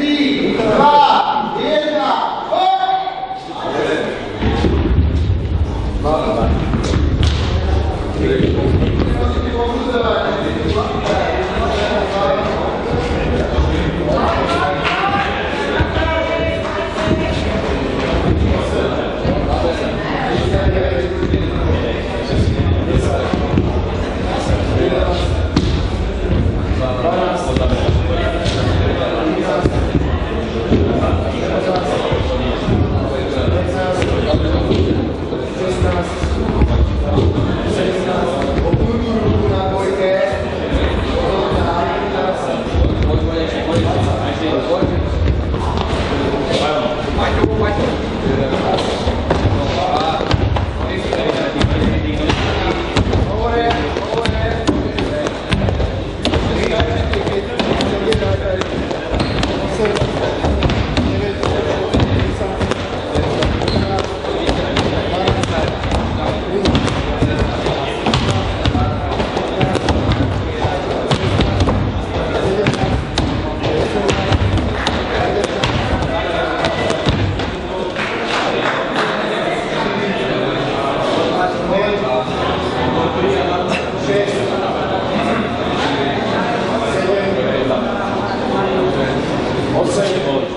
一、二、三、四。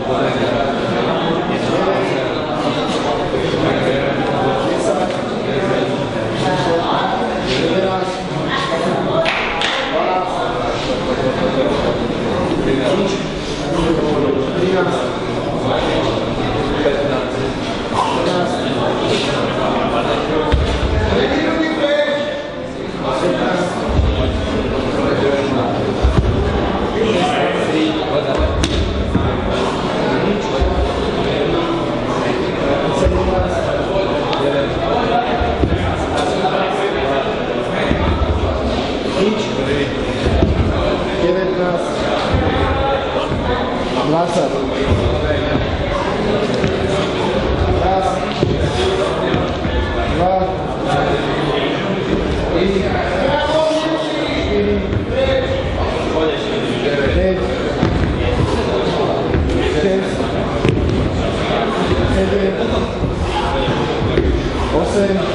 원 네. Франции.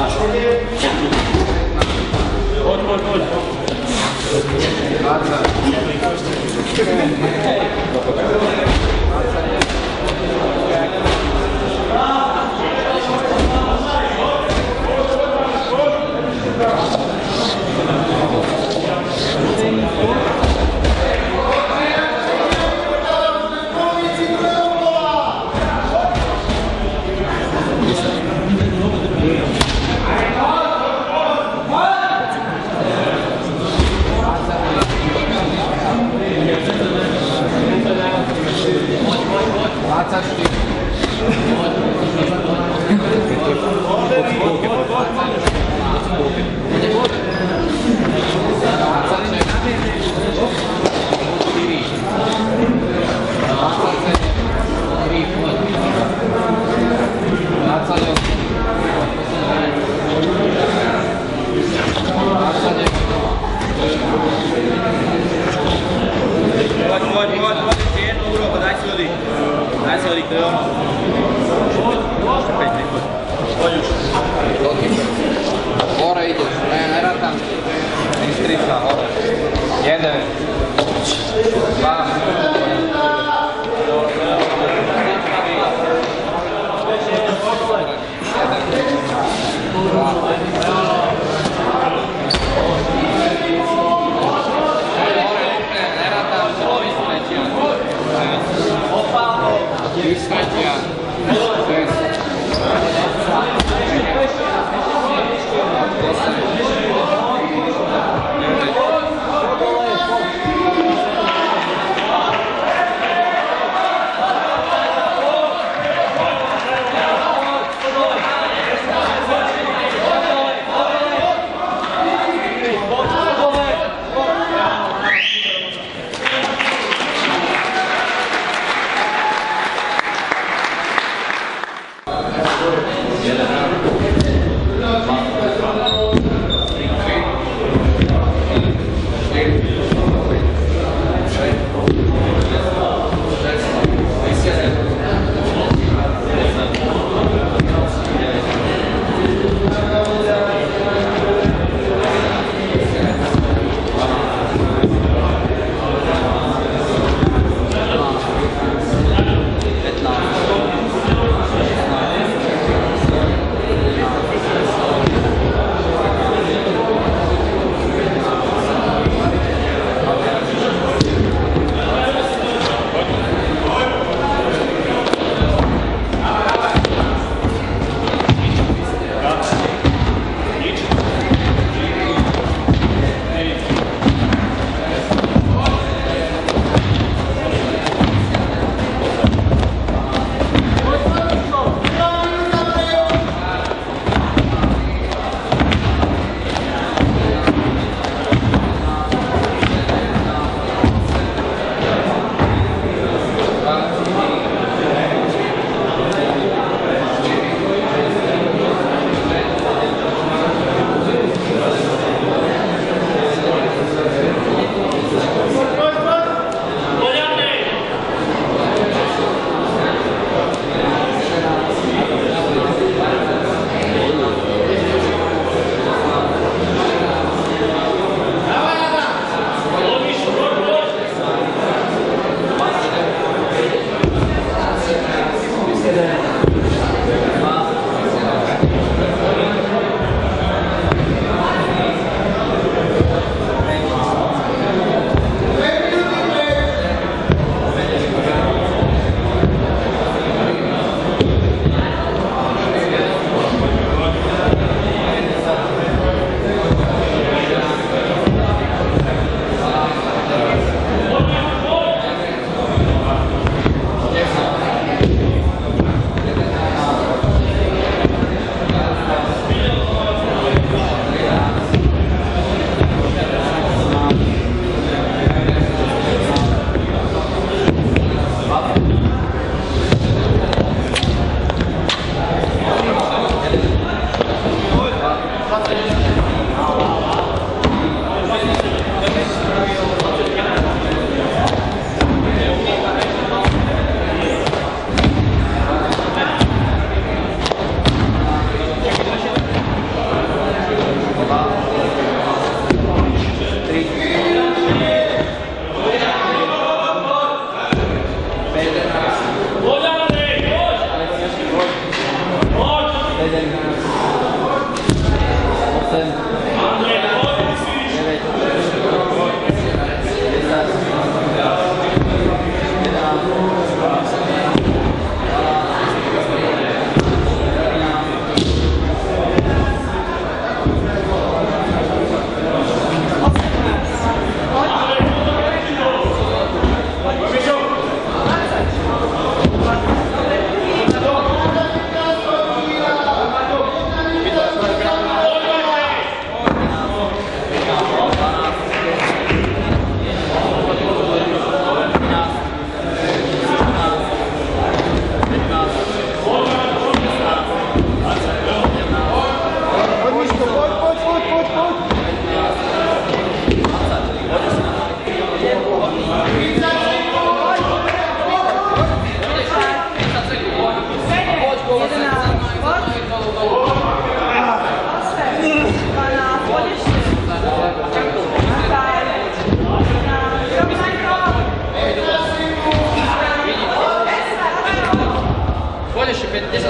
Thank you.